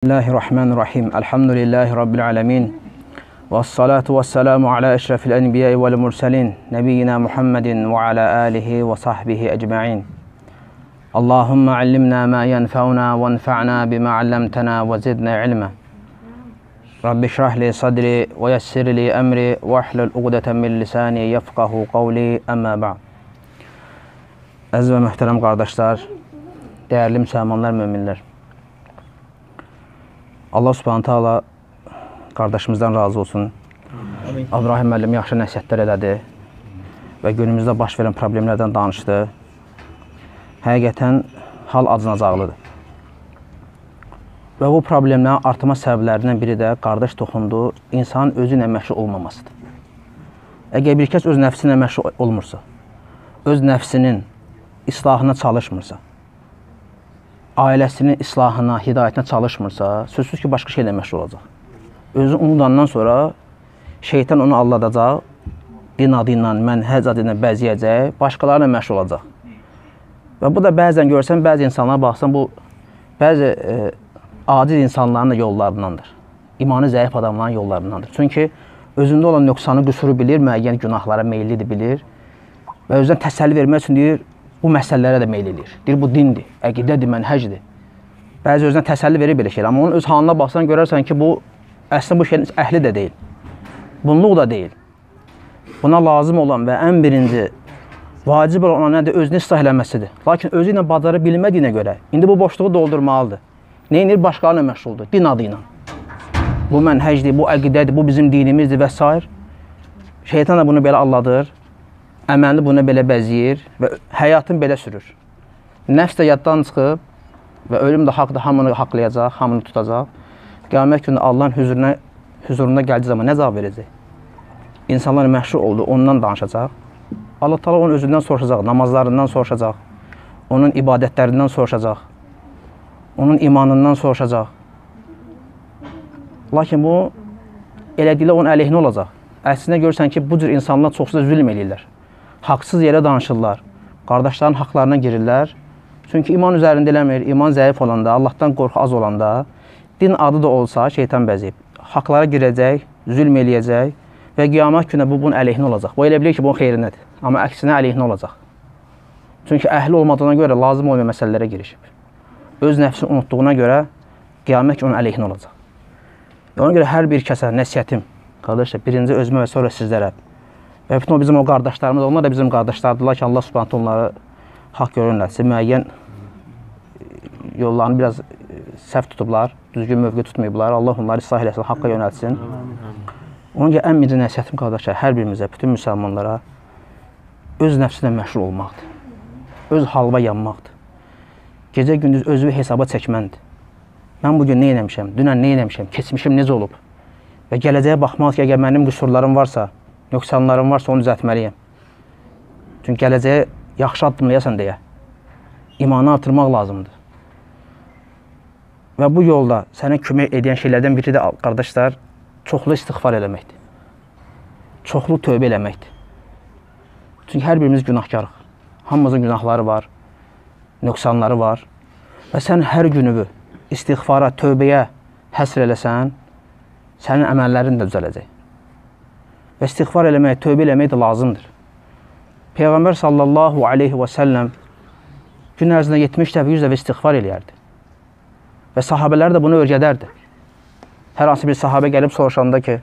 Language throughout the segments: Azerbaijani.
بسم الله الرحمن الرحيم الحمد لله رب العالمين والصلاة والسلام على أشرف الأنبياء والمرسلين نبينا محمد وعلى آله وصحبه أجمعين اللهم علمنا ما ينفعنا وانفعنا بما علمتنا وزدنا علما رب اشرح لي صدري ويسر لي أمري واحلل عقدة من لساني يفقه قولي أما بعد أزمة محترم kardeşler, değerli Müslümanlar, müminler. Allah subhanə teala qardaşımızdan razı olsun. Amin. İbrahim müəllim yaxşı nəsiyyətlər elədi və günümüzdə baş verən problemlərdən danışdı. Həqiqətən hal acınacaqlıdır. Və bu problemlərin artma səbəblərindən biri də qardaş toxunduğu insanın özü ilə məşğul olmamasıdır. Əgər bir kəs öz nəfsi ilə məşğul olmursa, öz nəfsinin islahına çalışmırsa, ailəsinin islahına, hidayətinə çalışmırsa, sözsüz ki, başqa şeylə məşğul olacaq. Özü unudandan sonra şeytan onu alladacaq, din adı ilə, mənhəc adı ilə bəziyəcək, başqalarına məşğul olacaq. Və bu da bəzən görsən, bəzi insanlara baxsan, bu bəzi e, aciz insanların da yollarındandır. İmanı zəif adamların yollarındandır. Çünki özündə olan nöqsanı, qüsuru bilir, müəyyən günahlara meyillidir, bilir və özünə təsəlli vermək üçün deyir, bu məsələlərə də meyl edir. Deyir, bu dindir, əqidədir, mənhəcdir. Bəzi özünə təsəlli verir belə şeylər. Amma onun öz halına baxsan görərsən ki, bu əslində bu şeyin əhli də deyil. Bunluq da deyil. Buna lazım olan və ən birinci vacib olan nədir? Özünü islah eləməsidir. Lakin özü ilə bacara bilmədiyinə görə indi bu boşluğu doldurmalıdır. Neynir? Başqalarına məşğuldur. Din adı ilə. Bu mənhəcdir, bu əqidədir, bu bizim dinimizdir və s. Şeytan da bunu belə alladır əməlini buna belə bəziyir və həyatını belə sürür. Nəfs də yaddan çıxıb və ölüm də haqdır, hamını haqlayacaq, hamını tutacaq. Qiyamət günü Allahın hüzuruna, hüzuruna gəldiyi zaman nə cavab verəcək? İnsanlar məşhur oldu, ondan danışacaq. Allah Taala onun özündən soruşacaq, namazlarından soruşacaq, onun ibadətlərindən soruşacaq, onun imanından soruşacaq. Lakin bu elədiklə onun əleyhinə olacaq. Əslində görürsən ki, bu cür insanlar çoxsu zülm eləyirlər haqsız yerə danışırlar. Qardaşların haqlarına girirlər. Çünki iman üzərində eləmir. İman zəif olanda, Allahdan qorxu az olanda, din adı da olsa şeytan bəzəyib. Haqlara girəcək, zülm eləyəcək və qiyamət günə bu bunun əleyhinə olacaq. Bu elə bilir ki, bunun xeyrinədir. Amma əksinə əleyhinə olacaq. Çünki əhli olmadığına görə lazım olmayan məsələlərə girişib. Öz nəfsini unutduğuna görə qiyamət onun əleyhinə olacaq. Ona görə hər bir kəsə nəsiyyətim, qardaşlar, birinci özümə və sonra sizlərə bütün o bizim o qardaşlarımız, onlar da bizim qardaşlardırlar ki, Allah Subhanahu onları haqq görünləsin. Müəyyən yollarını biraz səhv tutublar, düzgün mövqe tutmayıblar. Allah onları islah eləsin, haqqa yönəltsin. Onun ki, ən birinci nəsihətim qardaşlar, hər birimizə, bütün müsəlmanlara öz nəfsi ilə məşğul olmaqdır. Öz halva yanmaqdır. Gecə gündüz özü hesaba çəkməndir. Mən bugün nə eləmişəm, dünən nə eləmişəm, keçmişim necə olub? Və gələcəyə baxmaq ki, əgər mənim qüsurlarım varsa, nöqsanlarım varsa onu düzəltməliyəm. Çünki gələcəyə yaxşı addımlayasan deyə imanı artırmaq lazımdır. Və bu yolda sənə kömək edən şeylərdən biri də qardaşlar çoxlu istiğfar eləməkdir. Çoxlu tövbə eləməkdir. Çünki hər birimiz günahkarıq. Hamımızın günahları var, nöqsanları var. Və sən hər gününü istiğfara, tövbəyə həsr eləsən, sənin əməllərin də düzələcək və istiğfar eləmək, tövbə eləmək də lazımdır. Peyğəmbər sallallahu aleyhi və səlləm gün ərzində 70 dəfə, 100 dəfə istiğfar eləyərdi. Və sahabələr də bunu öyrədərdi. Hər hansı bir sahabə gəlib soruşanda ki,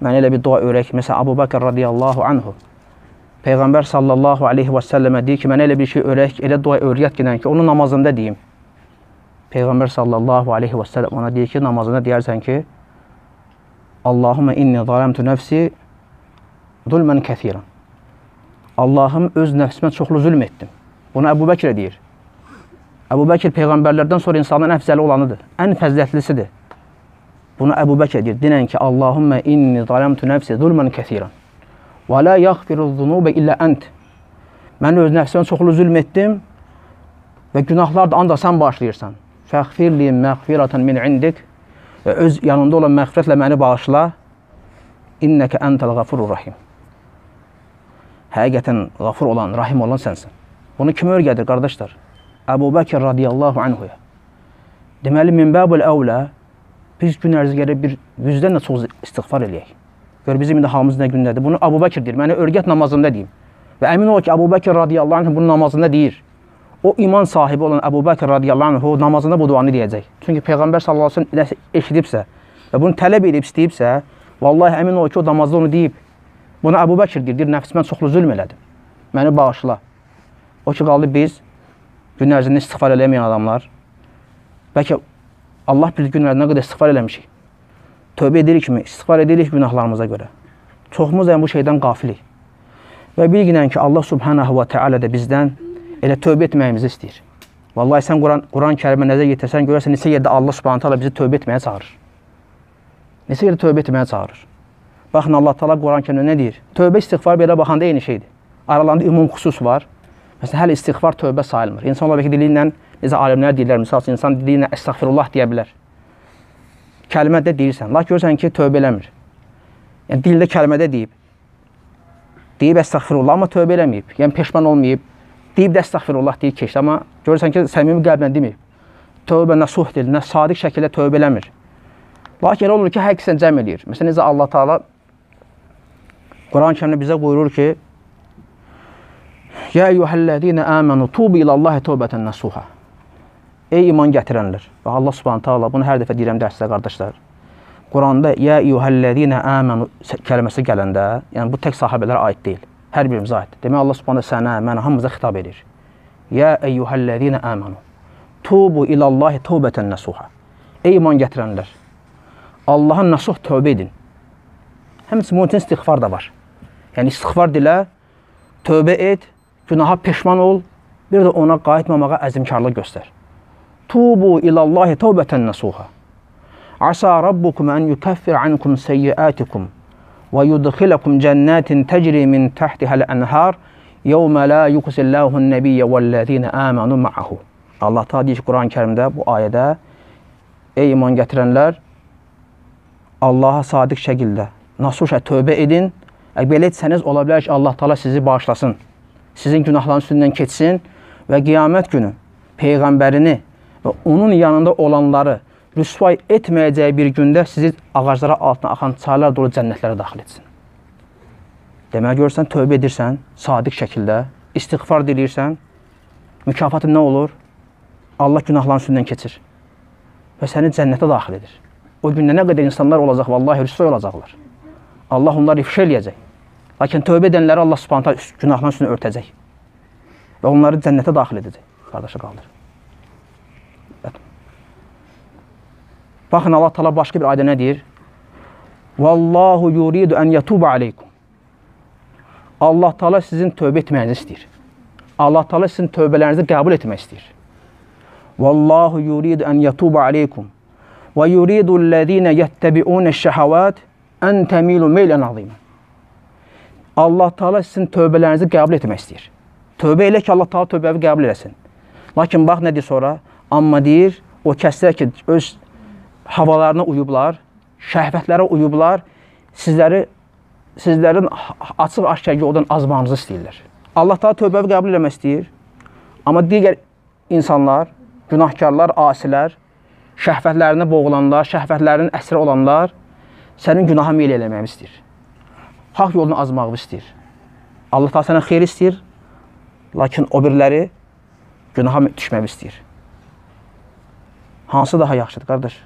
mənə elə bir dua öyrək, məsələn, Abu Bakr radiyallahu anhu, Peyğəmbər sallallahu aleyhi və səlləmə deyir ki, mənə elə bir şey öyrək, elə dua öyrət gələn ki, onu namazında deyim. Peyğəmbər sallallahu aleyhi və səlləm ona deyir ki, namazında deyərsən ki, Allahumma inni zalamtu nəfsi zulmən kəsirən. Allahım öz nəfsimə çoxlu zülm etdim. Bunu Əbu Bəkirə deyir. Əbu Bəkir peyğəmbərlərdən sonra insanın əfzəli olanıdır. Ən fəzilətlisidir. Bunu Əbu Bəkir deyir. Dinən ki, Allahümmə inni zaləmtu nəfsi zulmən kəsirən. Və la yəğfiru zunubə illə ənt. Mən öz nəfsimə çoxlu zülm etdim və günahlar da ancaq sən başlayırsan. Fəğfirli məğfiratan min indik və öz yanında olan məğfirətlə məni bağışla. İnnəkə əntəl ğafurur rahim həqiqətən qafur olan, rahim olan sənsən. Bunu kim öyrədir, qardaşlar? Əbu Bəkir radiyallahu anhuya. Deməli, min bəbul əvlə Biz gün ərzində gərək bir yüzdən də çox istiğfar eləyək. Gör bizim indi halımız nə gündədir. Bunu Abu Bakr deyir. Mənə örgət namazında deyim. Və əmin ol ki, Abu Bakr radiyallahu anh bunu namazında deyir. O iman sahibi olan Əbu Bəkr radiyallahu anh o namazında bu duanı deyəcək. Çünki Peyğəmbər sallallahu əleyhi və səlləm eşidibsə və bunu tələb edib istəyibsə, vallahi əmin ol ki, o namazda onu deyib. Bunu Əbu Bəkr deyir, deyir nəfsimə çoxlu zülm elədim. Məni bağışla. O ki qaldı biz gün ərzində istiğfar eləməyən adamlar. Bəlkə Allah bilir gün ərzində qədər istiğfar eləmişik. Tövbə edirik mi? İstiğfar edirik günahlarımıza görə. Çoxumuz yəni bu şeydən qafilik. Və bilginən ki, Allah subhanahu və teala da bizdən elə tövbə etməyimizi istəyir. Vallahi sən Quran Quran-Kərimə nəzər yetirsən, görərsən neçə yerdə Allah Subhanahu taala bizi tövbə etməyə çağırır. Neçə yerdə tövbə etməyə çağırır. Baxın Allah Taala Quran-Kərimdə nə deyir? Tövbə istiğfar belə baxanda eyni şeydir. Aralarında ümum xüsus var. Məsələn, hələ istiğfar tövbə sayılmır. İnsan ola ki, dili ilə necə alimlər deyirlər, məsəl üçün insan dili ilə əstəğfirullah deyə bilər. Kəlmə də deyirsən, lakin görürsən ki, tövbə eləmir. Yəni dildə kəlmədə deyib. Deyib əstəğfirullah, amma tövbə eləməyib. Yəni peşman olmayıb, deyib də əstəğfirullah deyib keçdi, amma görürsən ki, səmimi qəlblə deməyib. Tövbə nəsuh deyil, nə sadiq şəkildə tövbə eləmir. Lakin elə olur ki, həqiqətən cəm eləyir. Məsələn, necə Allah Taala Quran-Kərimdə bizə buyurur ki: "Ya eyyuhellezine amenu tubu ilallahi tövbeten nasuha." Ey iman gətirənlər. Və Allah Subhanahu taala bunu hər dəfə deyirəm dərsdə qardaşlar. Quranda ya eyyuhellezine amenu kəlməsi gələndə, yəni bu tək sahabelərə aid deyil. Hər birimizə aiddir. Demək Allah Subhanahu sənə, mənə hamımıza xitab edir. Ya eyyuhellezine amanu tubu ilallahi tövbeten nasuha. Ey iman gətirənlər. Allaha nasuh tövbə edin. Həmçinin istiğfar da var. Yəni istighfar dilə, tövbə et, günaha peşman ol, bir də ona qayıtmamağa əzmkarlıq göstər. Tubu ilallahi tövbətən nasuha. Asa rabbukum an yukaffir ankum seyyiatikum və yudkhilakum jannatin tajri min tahtiha al-anhar yawma la yukhzillahu an-nabiyya wallazina amanu ma'ahu. Allah Taala deyir Quran-Kərimdə bu ayədə ey iman gətirənlər Allaha sadiq şəkildə nasuhə tövbə edin Belə etsəniz ola bilər ki, Allah Taala sizi bağışlasın. Sizin günahların üstündən keçsin və qiyamət günü peyğəmbərini və onun yanında olanları rüsvay etməyəcəyi bir gündə sizi ağaclara altına axan çaylar dolu cənnətlərə daxil etsin. Demək görürsən, tövbə edirsən, sadiq şəkildə, istiğfar diləyirsən, mükafatın nə olur? Allah günahların üstündən keçir və səni cənnətə daxil edir. O gündə nə qədər insanlar olacaq, vallahi rüsvay olacaqlar. Allah onları ifşa eləyəcək. Lakin tövbə edənləri Allah subhanətə günahların üstünü örtəcək və onları cənnətə daxil edəcək. Qardaşı qaldır. Baxın Allah Taala başqa bir ayədə nə deyir? Vallahu yuridu an yatuba aleykum. Allah Taala sizin tövbə etməyinizi istəyir. Allah Taala sizin tövbələrinizi qəbul etmək istəyir. Vallahu yuridu an yatuba aleykum və yuridu allazina yettabi'una şehavat an tamilu meylan azima. Allah Taala sizin tövbələrinizi qəbul etmək istəyir. Tövbə elə ki, Allah Taala tövbəvi qəbul etsin. Lakin bax nə deyir sonra? Amma deyir, o kəslər ki, öz havalarına uyublar, şəhvətlərə uyublar, sizləri sizlərin açıq-aşkar yoldan azmağınızı istəyirlər. Allah Taala tövbəvi qəbul etmək istəyir. Amma digər insanlar, günahkarlar, asilər, şəhvətlərinə boğulanlar, şəhvətlərinin əsri olanlar sənin günaha meyl eləməyi istəyir. Haqq yolunu azmağı istəyir. Allah Taala sənə xeyir istəyir, lakin o biriləri günaha düşməyi istəyir. Hansı daha yaxşıdır, qardaş?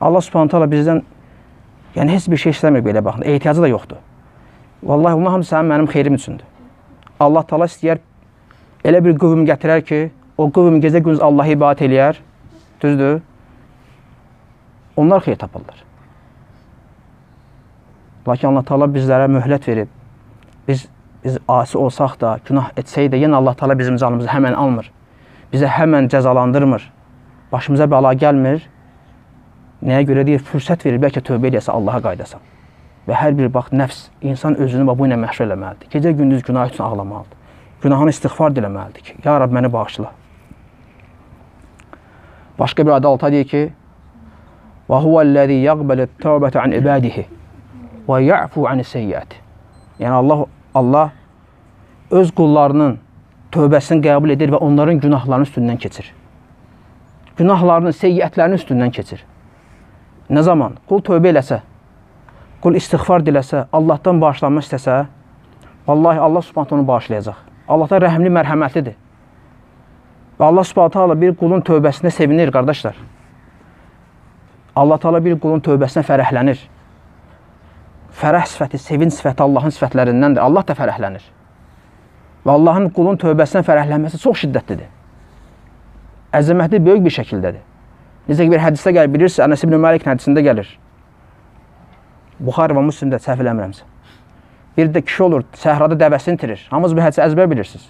Allah Subhanahu taala bizdən yəni heç bir şey istəmir belə baxın. Ehtiyacı da yoxdur. Vallahi bunlar hamısı sənin mənim xeyrim üçündür. Allah Taala istəyər elə bir qövm gətirər ki, o qövm gecə gündüz Allah'a ibadət eləyər. Düzdür? Onlar xeyir taparlar. Lakin Allah Taala bizlərə möhlət verib. Biz biz asi olsaq da, günah etsək də, yenə Allah Taala bizim canımızı həmən almır. Bizə həmən cəzalandırmır. Başımıza bəla gəlmir. Nəyə görə deyir? Fürsət verir, bəlkə tövbə eləyəsə Allaha qaydasan. Və hər bir bax nəfs insan özünü bu ilə məşğul eləməlidir. Gecə gündüz günah üçün ağlamalıdır. Günahını istiğfar diləməlidir ki, ya Rab məni bağışla. Başqa bir ayda alta deyir ki: "Və huvəl-ləzi yaqbalu-t-tawbata an ibadihi və ya'fu an-seyyiat." Yəni Allah Allah öz qullarının tövbəsini qəbul edir və onların günahlarının üstündən keçir. Günahlarının, seyyiətlərinin üstündən keçir. Nə zaman? Qul tövbə eləsə, qul istighfar diləsə, Allahdan bağışlanma istəsə, vallahi Allah Subhanahu onu bağışlayacaq. Allah da rəhmli, mərhəmətlidir. Və Allah Subhanahu taala bir qulun tövbəsində sevinir, qardaşlar. Allah Taala bir qulun tövbəsinə fərəhlənir. Fərəh sifəti, sevinç sifəti Allahın sifətlərindəndir. Allah da fərəhlənir. Və Allahın qulun tövbəsinə fərəhlənməsi çox şiddətlidir. Əzəmətli böyük bir şəkildədir. Necə ki bir hədisdə gəlir, bilirsiniz, Ənəs ibn Məlik hədisində gəlir. Buxari və Müslimdə səhv eləmirəmsə. Bir də kişi olur, səhrada dəvəsini itirir. Hamınız bu hədisi əzbər bilirsiniz.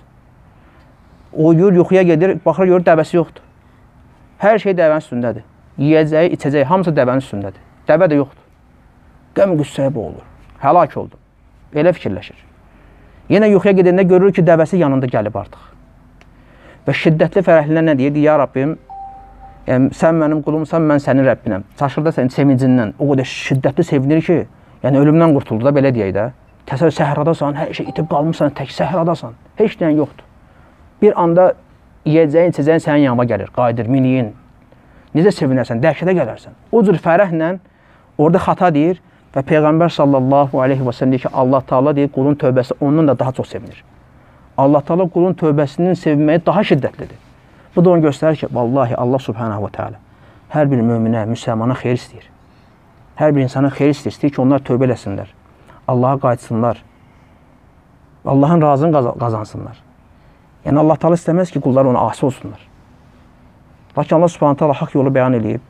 O yur yuxuya gedir, baxır görür dəvəsi yoxdur. Hər şey dəvənin üstündədir. Yeyəcəyi, içəcəyi hamısı dəvənin üstündədir. Dəvə də yoxdur. Qəm qüssəyə boğulur. Həlak oldu. Elə fikirləşir. Yenə yuxuya gedəndə görür ki, dəvəsi yanında gəlib artıq. Və şiddətli fərəhlə nə deyir? Ya Rabbim, yəni, sən mənim qulumsan, mən sənin Rəbbinəm. Çaşırda sənin sevincindən o qədər şiddətli sevinir ki, yəni ölümdən qurtuldu da, belə deyək də. Təsəvvür səhradasan, hər şey itib qalmısan, tək səhradasan, heç nəyin yoxdur. Bir anda yeyəcəyin, içəcəyin sənin yanına gəlir, qayıdır, miniyin. Necə sevinərsən, dəhşətə gələrsən. O cür fərəhlə orada xata deyir və Peyğəmbər sallallahu aleyhi və səlləm deyir ki, Allah Taala deyir, qulun tövbəsi ondan da daha çox sevinir. Allah Taala qulun tövbəsinin sevinməyi daha şiddətlidir. Bu da onu göstərir ki, vallahi Allah subhanahu wa ta'ala hər bir möminə, müsəlmana xeyir istəyir. Hər bir insana xeyir istəyir, istəyir ki, onlar tövbə eləsinlər. Allaha qayıtsınlar. Allahın razını qazansınlar. Yəni Allah Taala istəməz ki, qullar ona asi olsunlar. Lakin Allah Subhanahu taala haqq yolu bəyan eləyib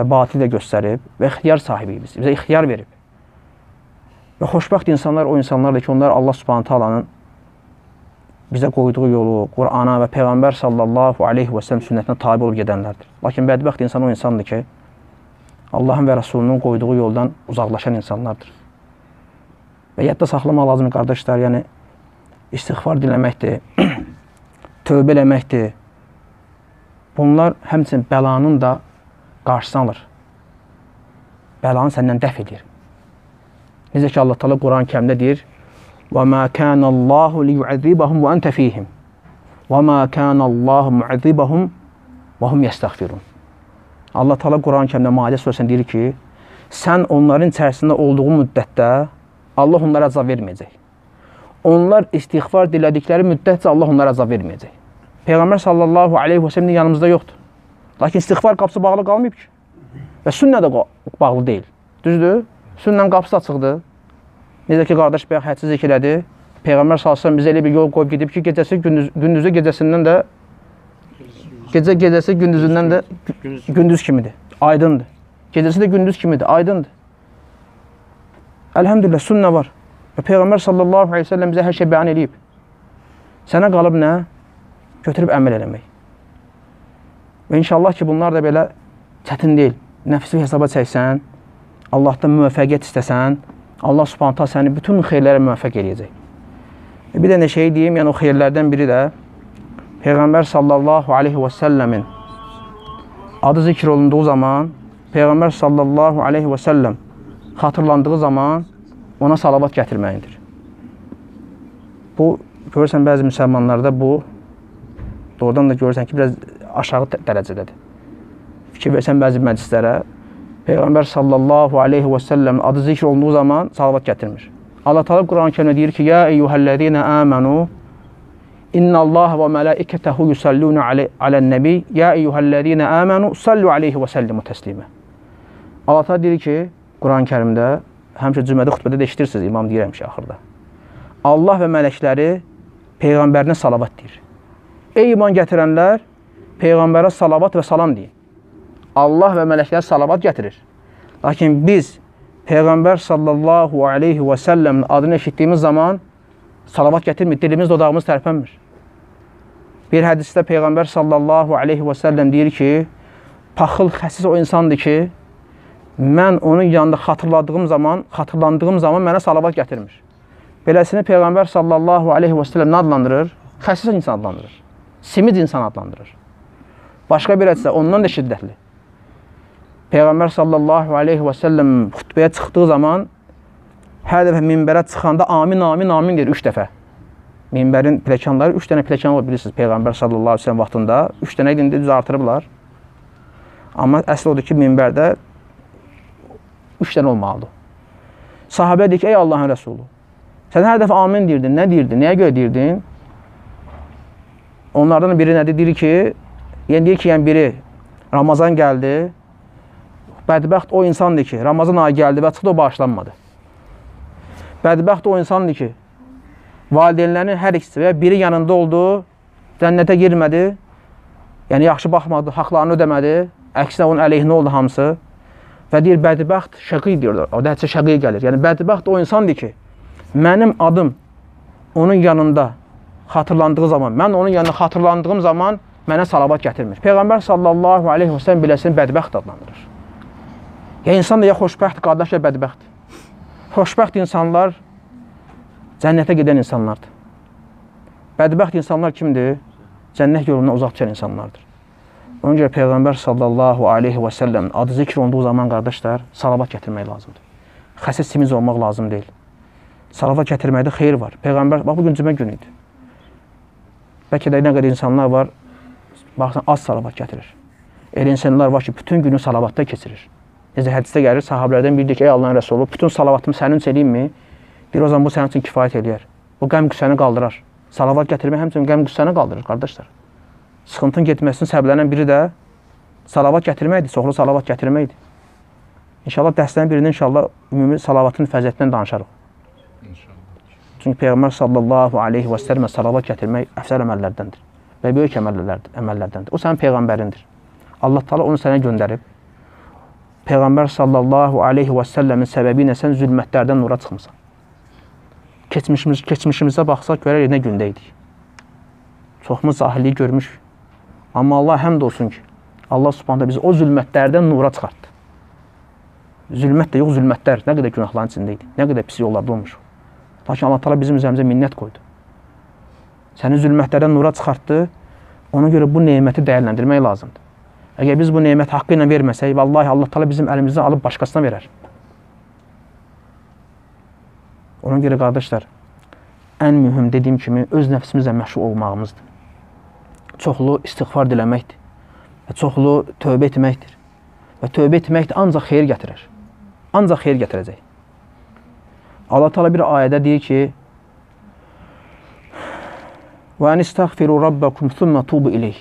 və batili də göstərib və ixtiyar sahibiyik biz. Bizə ixtiyar verib. Və xoşbəxt insanlar o insanlardır ki, onlar Allah Subhanahu taalanın bizə qoyduğu yolu, Qurana və Peyğəmbər sallallahu aleyhi və səlləm sünnətinə tabi olub gedənlərdir. Lakin bədbəxt insan o insandır ki, Allahın və Rəsulunun qoyduğu yoldan uzaqlaşan insanlardır. Və yadda saxlamaq lazımdır qardaşlar, yəni istighfar diləməkdir, tövbə eləməkdir. Bunlar həmçinin bəlanın da qarşısını alır. Bəlanı səndən dəf edir. Necə ki Allah Taala Quran Kərimdə deyir: "Və ma kana Allahu liyu'azibahum və ente fihim. Və ma kana Allahu mu'azibahum və hum yestəğfirun." Allah Taala Quran Kərimdə Maidə surəsində deyir ki: "Sən onların içərisində olduğu müddətdə Allah onlara əzab verməyəcək. Onlar istighfar dilədikləri müddətcə Allah onlara əzab verməyəcək." Peyğəmbər sallallahu alayhi və səlləm yanımızda yoxdur. Lakin istighfar qapısı bağlı qalmayıb ki. Və sünnə də bağlı deyil. Düzdür? Sünnənin qapısı açıqdır. Necə ki, qardaş bayaq hədsi zikr elədi. Peyğəmbər sallallahu bizə elə bir yol qoyub gedib ki, gecəsi gündüz, gündüzü gecəsindən də gecə gecəsi gündüzündən də gündüz kimidir. Aydındır. Gecəsi də gündüz kimidir. Aydındır. Əlhəmdülillah sünnə var. Və Peyğəmbər sallallahu əleyhi və səlləm bizə hər şey bəyan eləyib. Sənə qalıb nə? Götürüb əməl eləmək. Və inşallah ki, bunlar da belə çətin deyil. Nəfsi hesaba çəksən, Allahdan müvəffəqiyyət istəsən, Allah subhanətə səni bütün xeyirlərə müvəffəq eləyəcək. E, bir də nə şey deyim, yəni o xeyirlərdən biri də Peyğəmbər sallallahu aleyhi və səlləmin adı zikr olunduğu zaman Peyğəmbər sallallahu aleyhi və səlləm xatırlandığı zaman ona salavat gətirməkdir. Bu, görürsən bəzi müsəlmanlarda bu doğrudan da görürsən ki, biraz aşağı dərəcədədir. Fikir versən bəzi məclislərə, Peyğəmbər sallallahu aleyhi və səlləm adı zikr olunduğu zaman salavat gətirmir. Allah Teala Quran-Kərimdə deyir ki: "Ya eyyuhellezina amanu İnnallaha və mələikətəhu yusalluna alan-nabi ya eyyuhellezina amanu sallu alayhi və sallimu təslimə." Allah Teala deyir ki, Quran-Kərimdə həmişə cümədə xutbədə də eşidirsiniz imam deyir həmişə axırda. Allah və mələkləri peyğəmbərinə salavat deyir. Ey iman gətirənlər, peyğəmbərə salavat və salam deyin. Allah və mələklər salavat gətirir. Lakin biz Peyğəmbər sallallahu aleyhi və səlləmin adını eşitdiyimiz zaman salavat gətirmir, dilimiz, dodağımız tərpənmir. Bir hədisdə Peyğəmbər sallallahu aleyhi və səlləm deyir ki, paxıl, xəsis o insandır ki, mən onun yanında xatırladığım zaman, xatırlandığım zaman mənə salavat gətirmir. Beləsini Peyğəmbər sallallahu aleyhi və səlləm nə adlandırır? Xəsis insan adlandırır. Simid insan adlandırır. Başqa bir hədisdə ondan da şiddətli. Peyğəmbər sallallahu aleyhi və səlləm xütbəyə çıxdığı zaman hər dəfə minbərə çıxanda amin, amin, amin deyir üç dəfə. Minbərin pləkanları, üç dənə pləkan var bilirsiniz Peyğəmbər sallallahu aleyhi və səlləm vaxtında. Üç dənə indi düz artırıblar. Amma əsl odur ki, minbərdə Üç dənə olmalıdır. Sahabə deyir ki, ey Allahın Rəsulu, sən hər dəfə amin deyirdin, nə deyirdin, nəyə görə deyirdin? Onlardan biri nədir? Deyir ki, yəni deyir ki, yəni biri Ramazan gəldi, bədbəxt o insandır ki, Ramazan ayı gəldi və çıxdı o bağışlanmadı. Bədbəxt o insandır ki, valideynlərinin hər ikisi və biri yanında oldu, cənnətə girmədi, yəni yaxşı baxmadı, haqlarını ödəmədi, əksinə onun əleyhinə oldu hamısı. Və deyir, bədbəxt şəqi deyirlər, o hətta şəqi gəlir. Yəni, bədbəxt o insandır ki, mənim adım onun yanında xatırlandığı zaman, mən onun yanında xatırlandığım zaman mənə salavat gətirmir. Peyğəmbər sallallahu aleyhi və sələm biləsini bədbəxt adlandırır. Ya insan da ya xoşbəxt, qardaş ya bədbəxt. Xoşbəxt insanlar cənnətə gedən insanlardır. Bədbəxt insanlar kimdir? Cənnət yolundan uzaq düşən insanlardır. Ona görə Peyğəmbər sallallahu aleyhi və səlləm adı zikr olunduğu zaman qardaşlar, salavat gətirmək lazımdır. Xəsis simiz olmaq lazım deyil. Salavat gətirməkdə xeyir var. Peyğəmbər, bax, bugün cümə günü idi. Bəlkə də nə qədər insanlar var, baxsan, az salavat gətirir. Elə insanlar var ki, bütün günü salavatda keçirir. Necə hədisdə gəlir, sahabələrdən biri deyir ki, ey Allahın Rəsulu, bütün salavatımı sənin üçün eləyim mi? Bir o zaman bu sənin üçün kifayət eləyər. Bu qəm qüssəni qaldırar. Salavat gətirmək həmçinin qəm qüssəni qaldırır, qardaşlar. Sıxıntın getməsinin səbəblərindən biri də salavat gətirməkdir, çoxlu salavat gətirməkdir. İnşallah dərslərin birində inşallah ümumi salavatın fəziyyətindən danışarıq. Çünki Peyğəmbər sallallahu aleyhi və səlləmə salavat gətirmək əfsər əməllərdəndir və böyük əməllərdir, əməllərdəndir. O sənin Peyğəmbərindir. Allah Taala onu sənə göndərib. Peyğəmbər sallallahu aleyhi və səlləmin səbəbi ilə sən zülmətlərdən nura çıxmısan. Keçmişimiz, keçmişimizə baxsaq görərik nə gündə idik. Çoxumuz cahilliyi görmüşük. Amma Allah həmd olsun ki, Allah subhanətə bizi o zülmətlərdən nura çıxartdı. Zülmət də yox, zülmətlər. Nə qədər günahların içində idi. Nə qədər pis yollarda olmuşuq. Lakin Allah Taala bizim üzərimizə minnət qoydu. Səni zülmətlərdən nura çıxartdı. Ona görə bu neməti dəyərləndirmək lazımdır. Əgər biz bu nemət haqqı ilə verməsək, vallahi Allah Taala bizim əlimizdən alıb başqasına verər. Ona görə qardaşlar, ən mühüm dediyim kimi öz nəfsimizlə məşğul olmağımızdır. Çoxlu istiğfar diləməkdir və çoxlu tövbə etməkdir. Və tövbə etmək də ancaq xeyir gətirər. Ancaq xeyir gətirəcək. Allah Teala bir ayədə deyir ki: "Və anistaghfiru rabbakum thumma tubu ilayh."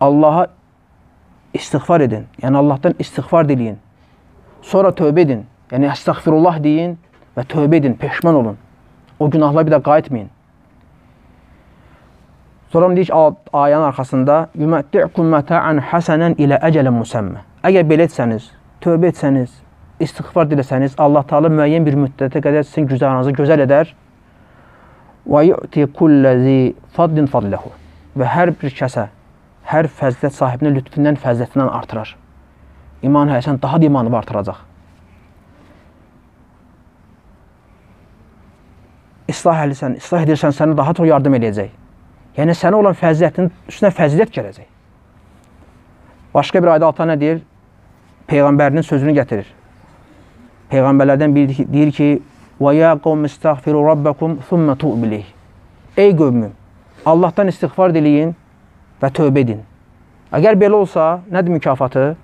Allaha istiğfar edin. Yəni Allahdan istiğfar diləyin. Sonra tövbə edin. Yəni əstəğfirullah deyin və tövbə edin, peşman olun. O günahlara bir də qayıtmayın. Sonra deyir ki, ayənin arxasında "Yumətti'kum mata'an hasanan ilə əcəlin musamma." Əgər belə etsəniz, tövbə etsəniz, istiğfar diləsəniz, Allah Taala müəyyən bir müddətə qədər sizin güzəranınızı gözəl edər. Və yu'ti kullazi fadlin fadlahu. Və hər bir kəsə, hər fəzilət sahibinə lütfündən, fəzilətindən artırar. İman həyəsən daha da imanı artıracaq. İslah edirsən, islah edirsən, sənə daha çox yardım edəcək. Yəni sənə olan fəzilətin üstünə fəzilət gələcək. Başqa bir ayda Allah nə deyir? Peyğəmbərinin sözünü gətirir. Peyğəmbərlərdən biri deyir ki: "Və ya qavm istəğfiru rabbakum thumma tu'bu ilayh." Ey qövmüm, Allahdan istiğfar diləyin və tövbə edin. Əgər belə olsa, nədir mükafatı?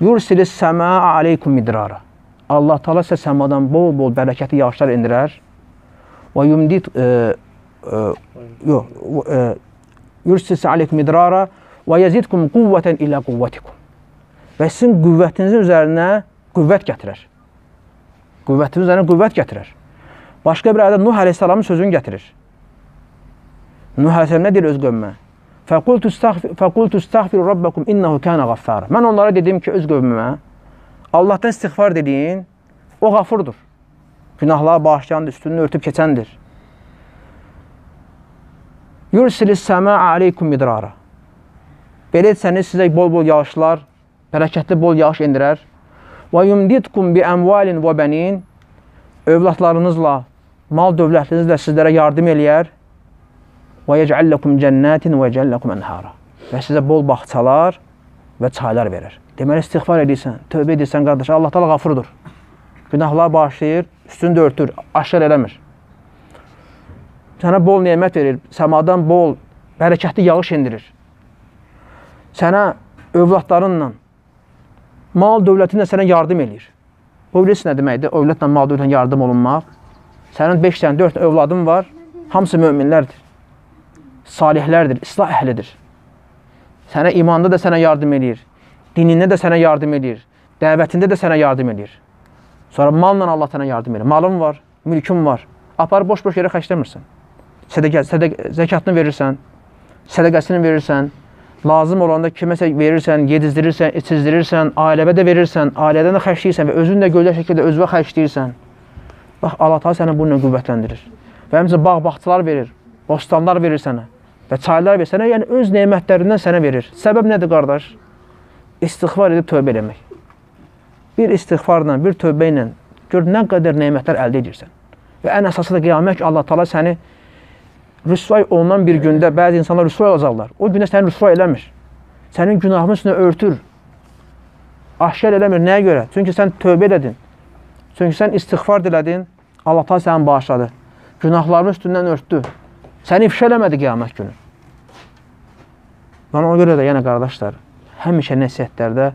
Yursilis səmaa aleykum midrara. Allah Taala sizə səmadan bol-bol bərəkətli yağışlar endirər. Və yumdit e, e, yox, e, yursilis aleykum midrara və yazidkum quvvatan ilə quvvatikum. Və sizin qüvvətinizin üzərinə qüvvət gətirər. Qüvvətin üzərinə qüvvət gətirər. Başqa bir ayədə Nuh əleyhissalamın sözünü gətirir. Nuh əleyhissalam nə deyir öz qövmünə? Fəqultu istəğfir fəqultu istəğfiru rabbakum innehu kana ghaffara. Mən onlara dedim ki, öz qövmümə Allahdan istiğfar deyin. O qafurdur. Günahları bağışlayandır, üstünü örtüb keçəndir. Yursilis səmaa aleykum midrara. Belə etsəniz sizə bol-bol yağışlar, bərəkətli bol yağış endirər. Və yumditkum bi əmvalin və bənin övladlarınızla, mal dövlətinizlə sizlərə yardım eləyər. Və yecəlləkum cənnətin və yecəlləkum ənhara. Və sizə bol bağçalar və çaylar verir. Deməli istiğfar edirsən, tövbə edirsən qardaş, Allah Taala qafurdur. Günahlar bağışlayır, üstünü də örtür, aşkar eləmir. Sənə bol nemət verir, səmadan bol, bərəkətli yağış endirir. Sənə övladlarınla Mal dövlətin də sənə yardım eləyir. Bu bilirsən nə deməkdir? Övlətlə mal dövlətlə yardım olunmaq. Sənin 5 dənə, 4 övladın var. Hamısı möminlərdir. Salihlərdir, islah əhlidir. Sənə imanda da sənə yardım eləyir. Dinində də sənə yardım eləyir. Dəvətində də sənə yardım eləyir. Sonra malla Allah sənə yardım eləyir. Malın var, mülkün var. Aparıb boş-boş yerə xərcləmirsən. Sədəqə, sədəq, zəkatını verirsən, sədəqəsini verirsən, lazım olanda kiməsə verirsən, yedizdirirsən, içizdirirsən, ailəvə də verirsən, ailədən də xərcləyirsən və özün də gözəl şəkildə özünə xərcləyirsən. Bax, Allah Taala səni bununla qüvvətləndirir. Və həmçinin bağ-bağçılar verir, bostanlar verir sənə və çaylar verir sənə, yəni öz nemətlərindən sənə verir. Səbəb nədir, qardaş? İstiğfar edib tövbə eləmək. Bir istiğfarla, bir tövbə ilə gör nə qədər nemətlər əldə edirsən. Və ən əsası da qiyamət ki, Allah Taala səni rüsvay olunan bir gündə bəzi insanlar rüsvay olacaqlar. O gündə səni rüsvay eləmir. Sənin günahının üstünə örtür. Aşkar eləmir. Nəyə görə? Çünki sən tövbə elədin. Çünki sən istiğfar dilədin. Allah ta səni bağışladı. Günahlarının üstündən örtdü. Səni ifşa eləmədi qiyamət günü. Bana ona görə də yəni qardaşlar, həmişə nəsihətlərdə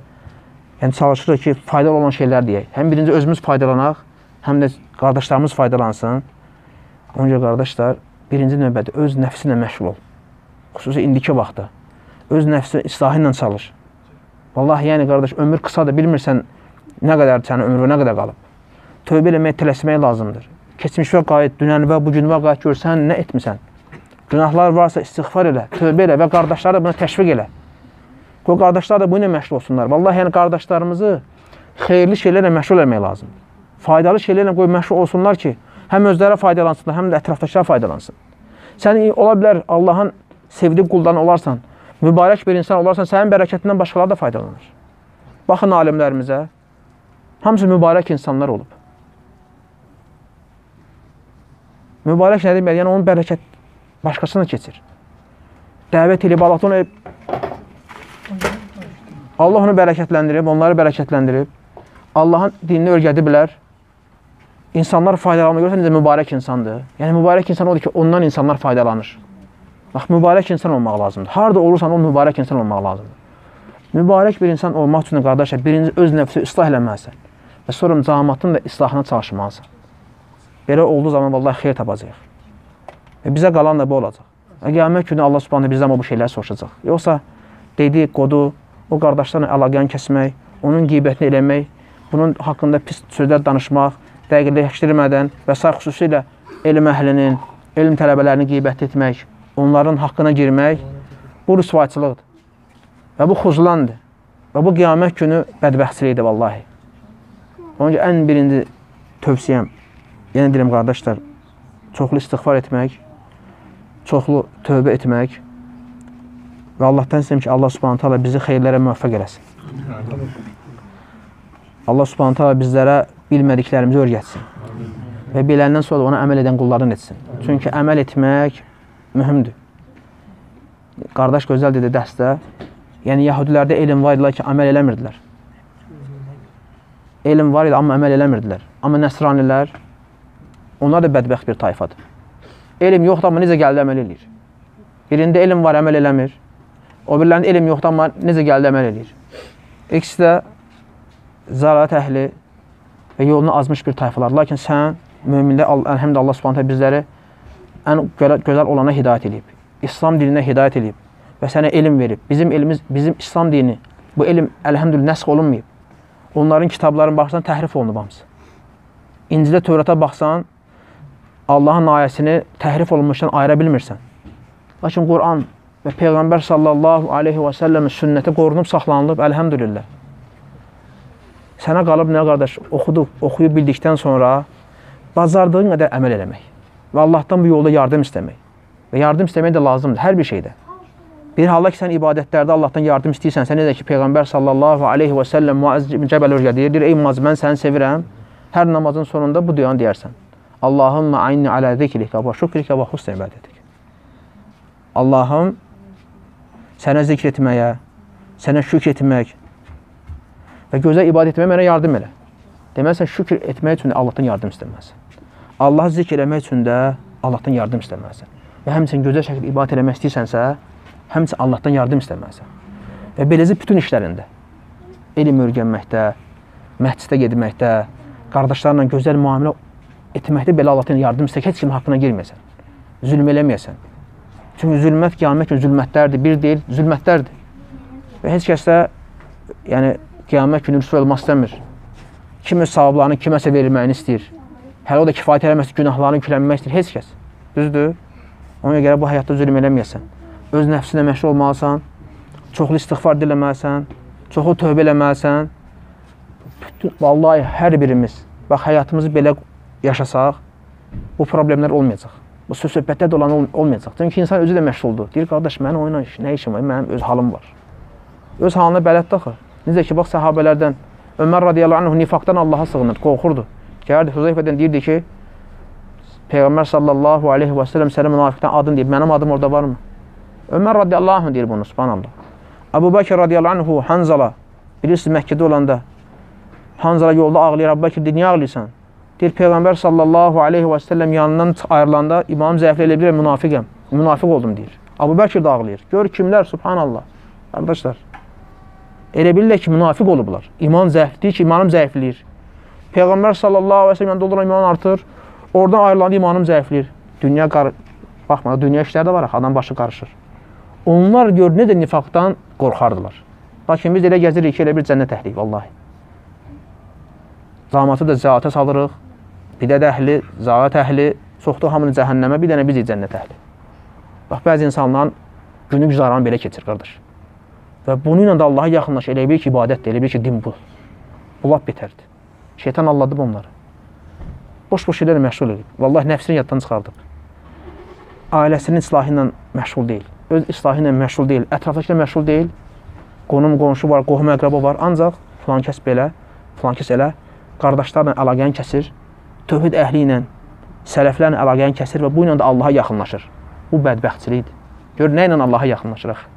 yəni çalışırıq ki, faydalı olan şeylər deyək. Həm birinci özümüz faydalanaq, həm də qardaşlarımız faydalansın. Ona görə qardaşlar, birinci növbədə öz nəfsinlə məşğul ol. Xüsusi indiki vaxtda. Öz nəfsi islahı ilə çalış. Vallahi, yəni qardaş, ömür qısadır, bilmirsən nə qədər sənin ömrü nə qədər qalıb. Tövbə eləməyə tələsmək lazımdır. Keçmişə qayıt, dünənvə, bugünvə qayıt görsən, nə etmisən? Günahlar varsa istiğfar elə, tövbə elə və qardaşları da buna təşviq elə. Qoy qardaşlar da bu ilə məşğul olsunlar. Vallahi, yəni qardaşlarımızı xeyirli şeylərlə məşğul etmək lazımdır. Faydalı şeylərlə qoy məşğul olsunlar ki, həm özləri faydalansınlar, həm də ətrafdakılar faydalansın. Sən ola bilər Allahın sevdiyi quldan olarsan, mübarək bir insan olarsan, sənin bərəkətindən başqaları da faydalanır. Baxın alimlərimizə, hamısı mübarək insanlar olub. Mübarək nə demək? Yəni onun bərəkət başqasına keçir. Dəvət edib Allah onu Allah onu bərəkətləndirib, onları bərəkətləndirib. Allahın dinini öyrədiblər. İnsanlar faydalanma görürsən necə mübarək insandır. Yəni mübarək insan odur ki, ondan insanlar faydalanır. Bax, mübarək insan olmaq lazımdır. Harda olursan, o mübarək insan olmaq lazımdır. Mübarək bir insan olmaq üçün qardaşlar, birinci öz nəfsi islah eləməlisən və sonra cəmaatın da islahına çalışmalısan. Belə olduğu zaman vallahi xeyir tapacağıq. Və bizə qalan da bu olacaq. Və qiyamət günü Allah Subhanahu bizdən bu şeyləri soruşacaq. Yoxsa dedi, qodu, o qardaşlarla əlaqəni kəsmək, onun qeybətini eləmək, bunun haqqında pis sözlər danışmaq, dəqiqləşdirmədən və s. xüsusilə elm əhlinin, elm tələbələrinin qeybət etmək, onların haqqına girmək bu rüsvayçılıqdır. Və bu xuzlandır. Və bu qiyamət günü bədbəxtçilikdir vallahi. Onun ən birinci tövsiyəm, yenə deyirəm qardaşlar, çoxlu istiğfar etmək, çoxlu tövbə etmək və Allahdan istəyirəm ki, Allah subhanət hala bizi xeyirlərə müvəffəq eləsin. Allah subhanət hala bizlərə bilmədiklərimizi öyrətsin. Və biləndən sonra ona əməl edən qullardan etsin. Çünki əməl etmək mühümdür. Qardaş gözəl dedi dəstə. Yəni, yahudilərdə elm var idilər ki, əməl eləmirdilər. Elm var idi, amma əməl eləmirdilər. Amma nəsranilər, onlar da bədbəxt bir tayfadır. Elm yoxdur, amma necə gəldi əməl eləyir. Birində elm var, əməl eləmir. O birilərində elm yoxdur, amma necə gəldi əməl eləyir. İkisi də zəlalət əhli, və yolunu azmış bir tayfalar. Lakin sən möminlər əlhəmdə Allah Subhanahu bizləri ən gözəl olana hidayət edib. İslam dininə hidayət edib və sənə elm verib. Bizim elmimiz, bizim İslam dini bu elm əlhəmdülillah nəsx olunmayıb. Onların kitablarına baxsan təhrif olunub hamısı. İncilə, Tövratə baxsan Allahın ayəsini təhrif olunmuşdan ayıra bilmirsən. Lakin Quran və Peyğəmbər sallallahu aleyhi və səlləmin sünnəti qorunub, saxlanılıb, əlhəmdülillah. Sənə qalıb nə qardaş, oxuduq, oxuyub bildikdən sonra bacardığın qədər əməl eləmək və Allahdan bu yolda yardım istəmək. Və yardım istəmək də lazımdır hər bir şeydə. Bir halda ki, sən ibadətlərdə Allahdan yardım istəyirsən, sən necə ki, Peyğəmbər sallallahu aleyhi və səlləm Muaz ibn Cəbəl öyrədir, deyir, ey Muaz, mən səni sevirəm, hər namazın sonunda bu duyanı deyərsən. Allahümmə aynni alə zikrikə və şükrikə və husn ibadətik. Allahım, sənə zikr etməyə, sənə şükr etmək, və gözəl ibadət etməyə mənə yardım elə. Deməli, sən şükür etmək üçün də Allahdan yardım istəməlisən. Allahı zikr eləmək üçün də Allahdan yardım istəməlisən. Və həmçinin gözəl şəkildə ibadət eləmək istəyirsənsə, həmçinin Allahdan yardım istəməlisən. Və beləcə bütün işlərində. elm öyrənməkdə, məscidə getməkdə, qardaşlarla gözəl müamilə etməkdə belə Allahdan yardım istək, heç kimin haqqına girməyəsən. Zülm eləməyəsən. Çünki zülmət qiyamət günü zülmətlərdir, bir deyil, zülmətlərdir. Və heç kəs də yəni qiyamət günü rüsvə olmaq istəmir. Kim öz savablarını kiməsə verilməyini istəyir. Hələ o da kifayət eləməsə günahlarını yüklənmək istəyir heç kəs. Düzdür? Ona görə bu həyatda zülm eləməyəsən. Öz nəfsinə məşğul olmalısan, çoxlu istiğfar diləməlisən, çoxlu tövbə eləməlisən. Bütün, vallahi hər birimiz, bax həyatımızı belə yaşasaq, bu problemlər olmayacaq. Bu söz söhbətlər də olan ol olmayacaq. Çünki insan özü də məşğuldur. Deyir, qardaş, mənim oyuna iş, nə işim var? Mənim öz halım var. Öz halına bələddir axı. Necə ki, bax səhabələrdən Ömər radiyallahu anh nifaqdan Allaha sığınır, qorxurdu. Gəlirdi Hüzeyfədən deyirdi ki, Peyğəmbər sallallahu aleyhi və səlləm sənə münafiqdən adın deyib, mənim adım orada varmı? Ömər radiyallahu anh deyir bunu, subhanallah. Əbu Bəkir radiyallahu anhu Hanzala, bilirsiniz Məkkədə olanda, Hanzala yolda ağlayır, Əbu Bəkir deyir, niyə ağlayırsan? Deyir, Peyğəmbər sallallahu aleyhi və səlləm yanından ayrılanda imam zəiflə elə bilir, münafiqəm, münafiq oldum deyir. Əbu Bəkir də ağlayır. Gör kimlər, subhanallah. Qardaşlar, elə bilirlər ki, münafiq olublar. İman zəifdir ki, imanım zəifləyir. Peyğəmbər sallallahu aleyhi və səlləm yanında iman artır. Oradan ayrılanda imanım zəifləyir. Dünya qar baxma, dünya işləri də var, adam başı qarışır. Onlar gör necə nifaqdan qorxardılar. Lakin biz elə gəzirik ki, elə bir cənnət əhlik, vallahi. Zamatı da zəatə salırıq. Bidət əhli, zəat əhli, soxdu hamını cəhənnəmə, bir dənə bizik cənnət əhli. Bax, bəzi insanların günü güzaranı belə keçir, qardaş. Və bunu ilə də Allaha yaxınlaş, elə bil ki, ibadətdir, elə bil ki, din bu. Bu lap betərdir. Şeytan alladıb onları. Boş-boş şeylərlə məşğul edib. Vallahi nəfsini yaddan çıxardıb. Ailəsinin islahı ilə məşğul deyil. Öz islahı ilə məşğul deyil. Ətrafdakılar məşğul deyil. Qonum, qonşu var, qohum, əqrəba var. Ancaq filan kəs belə, filan kəs elə qardaşlarla əlaqəni kəsir. Tövhid əhli ilə, sələflərlə əlaqəni kəsir və bu ilə də Allaha yaxınlaşır. Bu bədbəxtçilikdir. Gör, nə ilə Allaha yaxınlaşırıq?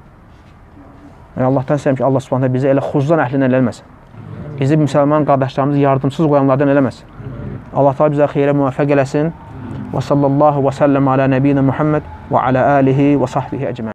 Yəni, Allahdan istəyirəm ki, Allah subhanə bizi elə xuzdan əhlindən eləməsin. Bizi müsəlman qardaşlarımızı yardımsız qoyanlardan eləməsin. Allah tabi bizə xeyrə müvəffəq eləsin. Və sallallahu və səlləm alə nəbiyyina Muhammed və alə alihi və sahbihi əcmə.